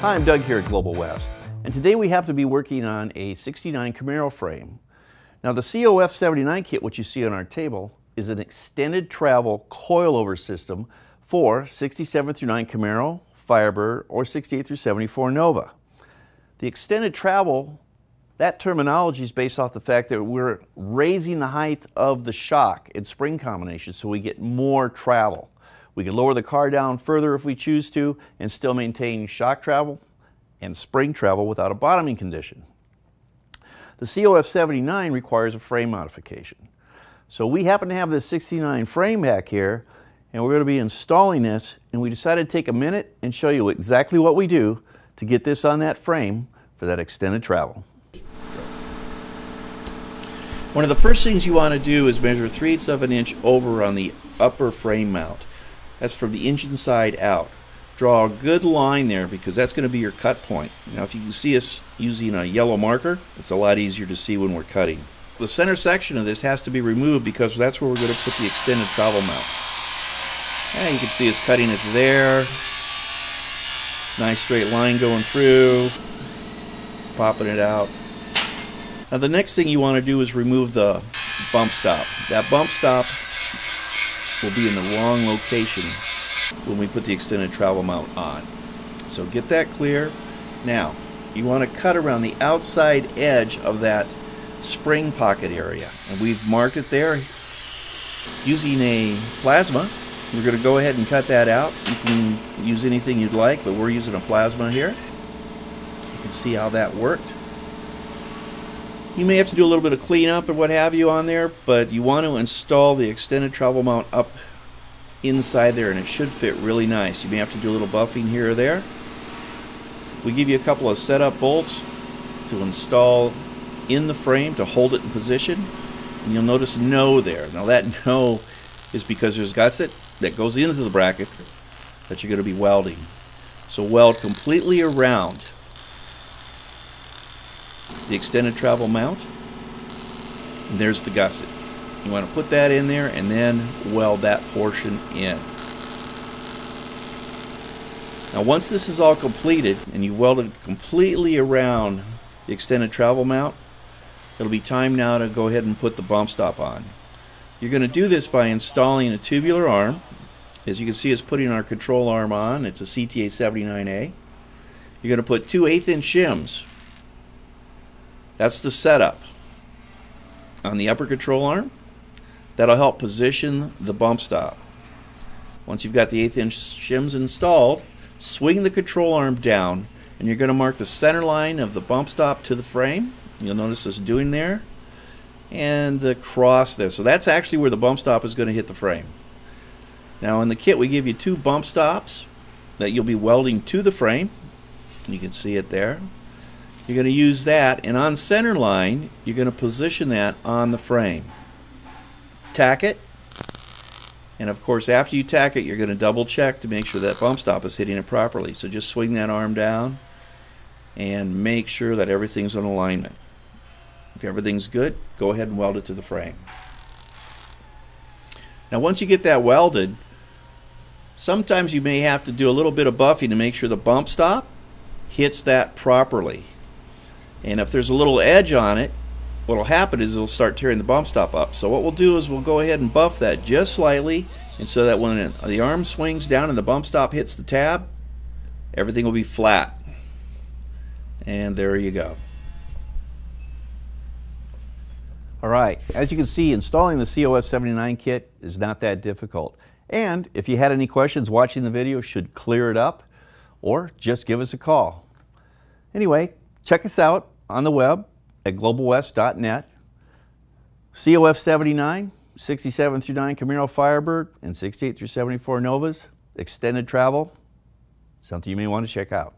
Hi, I'm Doug here at Global West, and today we happen to be working on a 69 Camaro frame. Now the COF 79 kit, which you see on our table, is an extended travel coilover system for 67 through 9 Camaro, Firebird, or 68 through 74 Nova. The extended travel, that terminology is based off the fact that we're raising the height of the shock and spring combination so we get more travel. We can lower the car down further if we choose to and still maintain shock travel and spring travel without a bottoming condition. The COF 79 requires a frame modification. So we happen to have this 69 frame back here and we're going to be installing this and we decided to take a minute and show you exactly what we do to get this on that frame for that extended travel. One of the first things you want to do is measure 3 eighths of an inch over on the upper frame mount. That's from the engine side out. Draw a good line there because that's going to be your cut point. Now if you can see us using a yellow marker, it's a lot easier to see when we're cutting. The center section of this has to be removed because that's where we're going to put the extended travel mount. And you can see us cutting it there. Nice straight line going through. Popping it out. Now the next thing you want to do is remove the bump stop. That bump stop will be in the wrong location when we put the extended travel mount on. So get that clear. Now, you want to cut around the outside edge of that spring pocket area. And we've marked it there using a plasma. We're going to go ahead and cut that out. You can use anything you'd like, but we're using a plasma here. You can see how that worked. You may have to do a little bit of cleanup or what have you on there, but you want to install the extended travel mount up inside there and it should fit really nice. You may have to do a little buffing here or there. We give you a couple of setup bolts to install in the frame to hold it in position. And you'll notice no there. Now that no is because there's gusset that goes into the bracket that you're going to be welding. So weld completely around the extended travel mount. And there's the gusset. You want to put that in there and then weld that portion in. Now once this is all completed and you welded completely around the extended travel mount, it'll be time now to go ahead and put the bump stop on. You're going to do this by installing a tubular arm. As you can see, it's putting our control arm on. It's a CTA 79A. You're going to put two eighth inch shims that's the setup on the upper control arm. That'll help position the bump stop. Once you've got the eighth inch shims installed, swing the control arm down and you're going to mark the center line of the bump stop to the frame. You'll notice us doing there. And the cross there. So that's actually where the bump stop is going to hit the frame. Now in the kit we give you two bump stops that you'll be welding to the frame. You can see it there. You're going to use that, and on center line, you're going to position that on the frame. Tack it, and of course, after you tack it, you're going to double check to make sure that bump stop is hitting it properly. So just swing that arm down and make sure that everything's in alignment. If everything's good, go ahead and weld it to the frame. Now once you get that welded, sometimes you may have to do a little bit of buffing to make sure the bump stop hits that properly. And if there's a little edge on it, what'll happen is it'll start tearing the bump stop up. So what we'll do is we'll go ahead and buff that just slightly, and so that when the arm swings down and the bump stop hits the tab, everything will be flat. And there you go. All right, as you can see, installing the COF 79 kit is not that difficult. And if you had any questions watching the video, should clear it up, or just give us a call. Anyway, Check us out on the web at globalwest.net. COF 79, 67 through 9 Camaro Firebird, and 68 through 74 Novas. Extended travel, something you may want to check out.